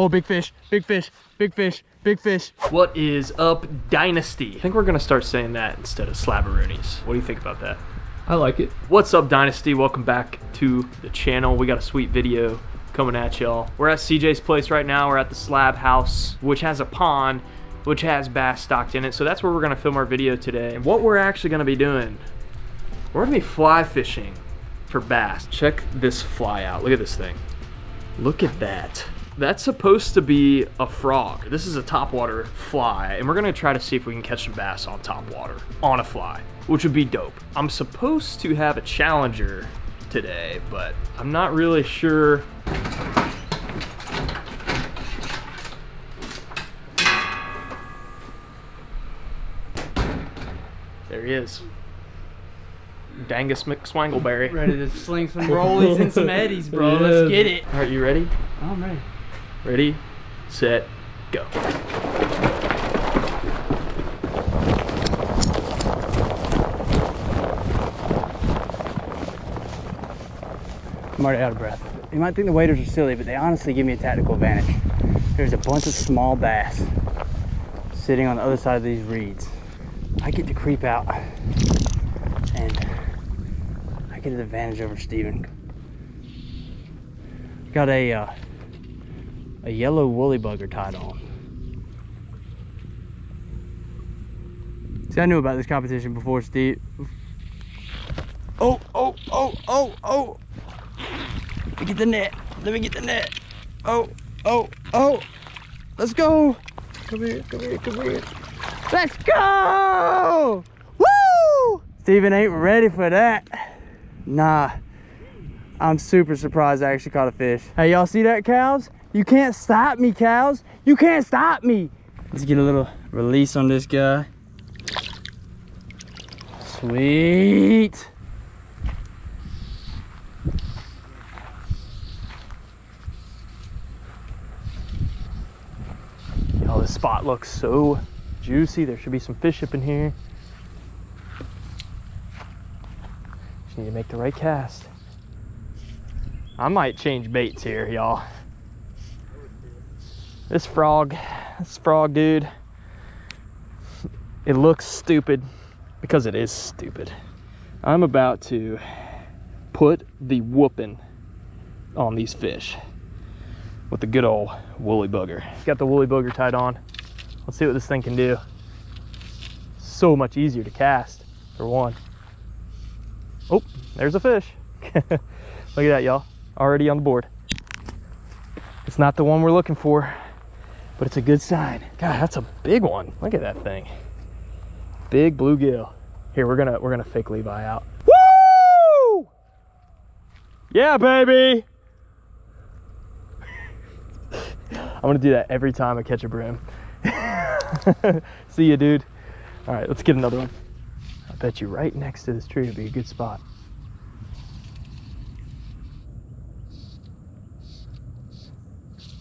Oh, big fish, big fish, big fish, big fish. What is up, Dynasty? I think we're gonna start saying that instead of slabberoonies. What do you think about that? I like it. What's up, Dynasty? Welcome back to the channel. We got a sweet video coming at y'all. We're at CJ's place right now. We're at the Slab House, which has a pond, which has bass stocked in it. So that's where we're gonna film our video today. And what we're actually gonna be doing, we're gonna be fly fishing for bass. Check this fly out. Look at this thing. Look at that. That's supposed to be a frog. This is a topwater fly, and we're gonna try to see if we can catch some bass on topwater on a fly, which would be dope. I'm supposed to have a challenger today, but I'm not really sure. There he is. Dangus McSwangleberry. Ready to sling some rollies and some eddies, bro. Let's get it. All right, you ready? I'm ready. Ready, set, go. I'm already out of breath. You might think the waders are silly, but they honestly give me a tactical advantage. There's a bunch of small bass sitting on the other side of these reeds. I get to creep out and I get an advantage over Steven. Got a uh, a yellow woolly bugger tied on. See, I knew about this competition before, Steve. Oh, oh, oh, oh, oh. Let me get the net. Let me get the net. Oh, oh, oh. Let's go. Come here, come here, come here. Let's go! Woo! Steven ain't ready for that. Nah. I'm super surprised I actually caught a fish. Hey, y'all see that, cows? You can't stop me, cows. You can't stop me. Let's get a little release on this guy. Sweet. Oh, this spot looks so juicy. There should be some fish up in here. Just need to make the right cast. I might change baits here, y'all. This frog, this frog dude, it looks stupid because it is stupid. I'm about to put the whooping on these fish with the good old woolly booger. Got the woolly booger tied on. Let's see what this thing can do. So much easier to cast, for one. Oh, there's a fish. Look at that, y'all. Already on the board. It's not the one we're looking for, but it's a good sign. God, that's a big one. Look at that thing. Big bluegill. Here, we're gonna we're gonna fake Levi out. Woo! Yeah, baby. I'm gonna do that every time I catch a brim. See you, dude. All right, let's get another one. I bet you right next to this tree would be a good spot.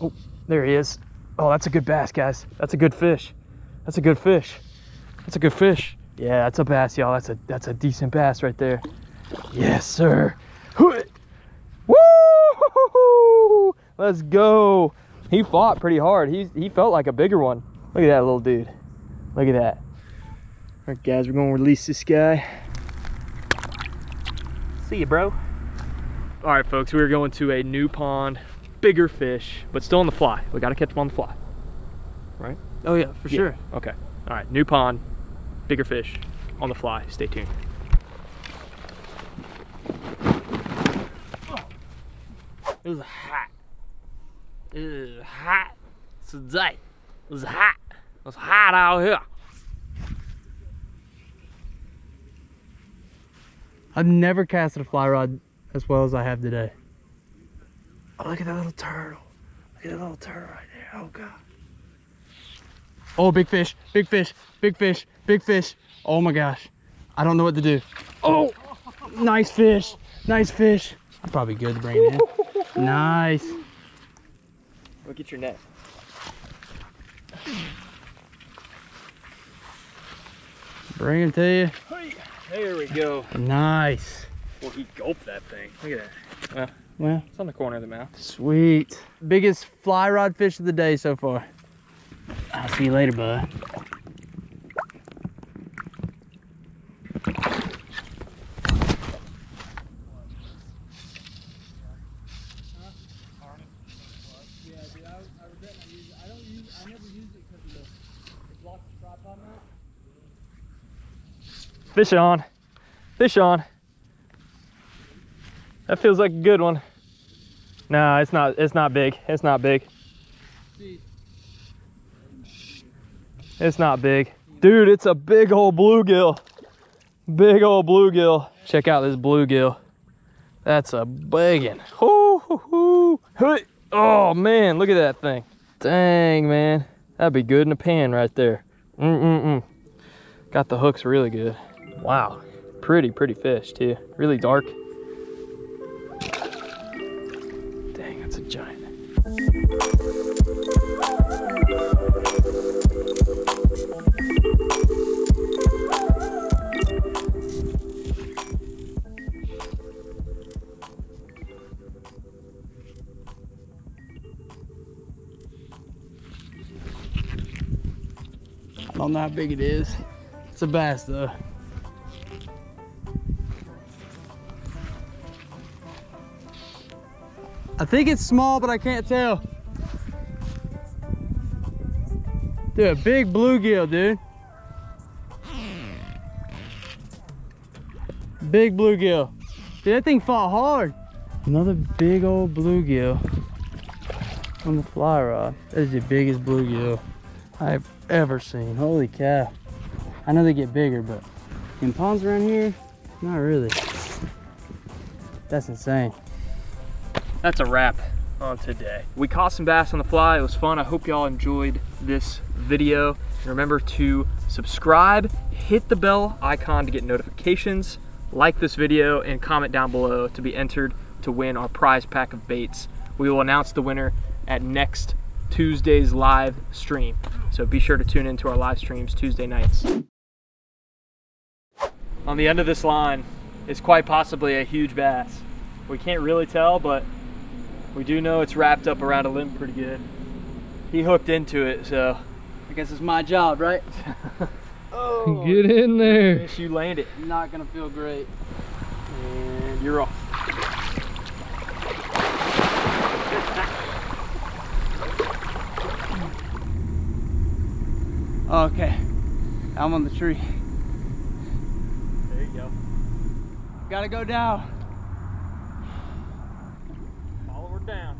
Oh, there he is. Oh, that's a good bass, guys. That's a good fish. That's a good fish. That's a good fish. Yeah, that's a bass, y'all. That's a that's a decent bass right there. Yes, sir. Woo! Let's go. He fought pretty hard. He he felt like a bigger one. Look at that little dude. Look at that. All right, guys, we're gonna release this guy. See you, bro. All right, folks, we're going to a new pond, bigger fish, but still on the fly. We gotta catch them on the fly, right? Oh yeah, for Yeah. sure. Okay. All right, new pond, bigger fish, on the fly. Stay tuned. It was hot. It was hot today. It was hot. It was hot out here. I've never casted a fly rod as well as I have today. Oh, look at that little turtle. Look at that little turtle right there. Oh, God. Oh, big fish, big fish, big fish, big fish. Oh my gosh. I don't know what to do. Oh, nice fish, nice fish. I'm probably good to bring it in. Nice. Look at your net. Bring him to you. There we go. Nice. Well, he gulped that thing. Look at that. Well, Well, It's on the corner of the mouth. sweet. Biggest fly rod fish of the day so far. I'll see you later, bud. Fish on. Fish on. That feels like a good one. Nah, it's not it's not big. It's not big. It's not big. Dude, it's a big old bluegill. Big old bluegill. Check out this bluegill. That's a big one. Hoo, hoo, hoo. Hey. Oh man, look at that thing. Dang man. That'd be good in a pan right there. Mm-mm-mm. Got the hooks really good. Wow. Pretty, pretty fish too. Really dark. Don't know how big it is. It's a bass though. I think it's small, but I can't tell. Dude, a big bluegill, dude. Big bluegill. Dude, that thing fought hard. Another big old bluegill on the fly rod. That is the biggest bluegill I've ever seen. Holy cow. I know they get bigger, but in ponds around here, not really. That's insane. That's a wrap on today. We caught some bass on the fly. It was fun. I hope y'all enjoyed this video. Remember to subscribe, hit the bell icon to get notifications, like this video, and comment down below to be entered to win our prize pack of baits. We will announce the winner at next Tuesday's live stream. So be sure to tune into our live streams Tuesday nights. On the end of this line is quite possibly a huge bass. We can't really tell, but we do know it's wrapped up around a limb pretty good. He hooked into it, so. I guess it's my job, right? Oh, Get in there. Fish, you landed. Not gonna feel great. Okay, I'm on the tree. There you go. Gotta go down. Follow her down.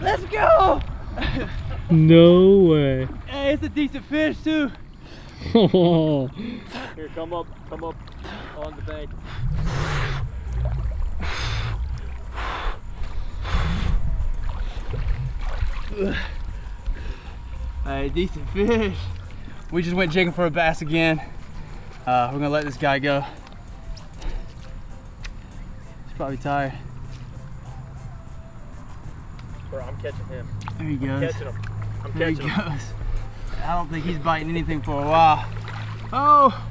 Let's go! No way. It's a decent fish too. Here, come up, come up on the bank. Hey, decent fish. We just went jigging for a bass again. Uh, we're gonna let this guy go. He's probably tired. Bro, I'm catching him. There he goes. Catching him. I'm There he him. goes. I don't think he's biting anything for a while. Oh!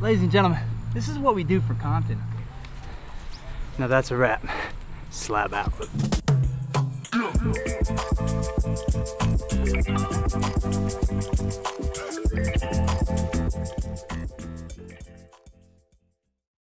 Ladies and gentlemen, this is what we do for content. Now that's a wrap. Slab out.